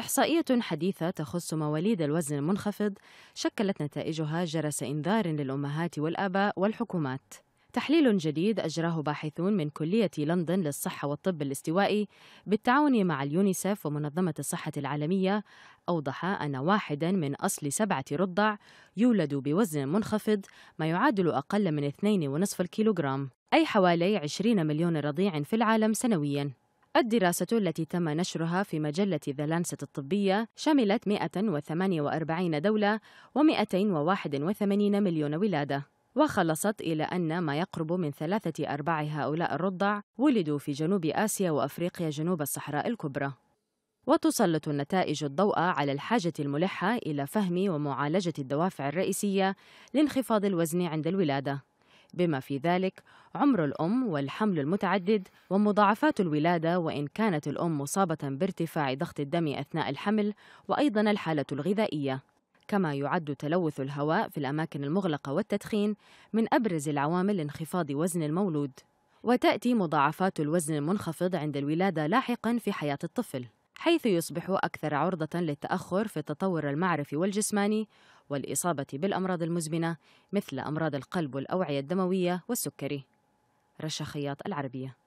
إحصائية حديثة تخص مواليد الوزن المنخفض شكلت نتائجها جرس إنذار للأمهات والآباء والحكومات. تحليل جديد أجراه باحثون من كلية لندن للصحة والطب الاستوائي بالتعاون مع اليونيسف ومنظمة الصحة العالمية أوضح أن واحدا من أصل سبعة رضع يولد بوزن منخفض ما يعادل أقل من 2.5 الكيلوغرام أي حوالي 20 مليون رضيع في العالم سنوياً الدراسة التي تم نشرها في مجلة ذا لانست الطبية شملت 148 دولة و281 مليون ولادة وخلصت إلى أن ما يقرب من ثلاثة أرباع هؤلاء الرضع ولدوا في جنوب آسيا وأفريقيا جنوب الصحراء الكبرى. وتسلط النتائج الضوء على الحاجة الملحة إلى فهم ومعالجة الدوافع الرئيسية لانخفاض الوزن عند الولادة. بما في ذلك عمر الأم والحمل المتعدد ومضاعفات الولادة وإن كانت الأم مصابة بارتفاع ضغط الدم أثناء الحمل وأيضا الحالة الغذائية. كما يعد تلوث الهواء في الأماكن المغلقة والتدخين من أبرز العوامل لانخفاض وزن المولود. وتأتي مضاعفات الوزن المنخفض عند الولادة لاحقا في حياة الطفل حيث يصبح أكثر عرضة للتأخر في التطور المعرفي والجسماني والإصابة بالأمراض المزمنة مثل أمراض القلب والأوعية الدموية والسكري. رشا خياط العربية.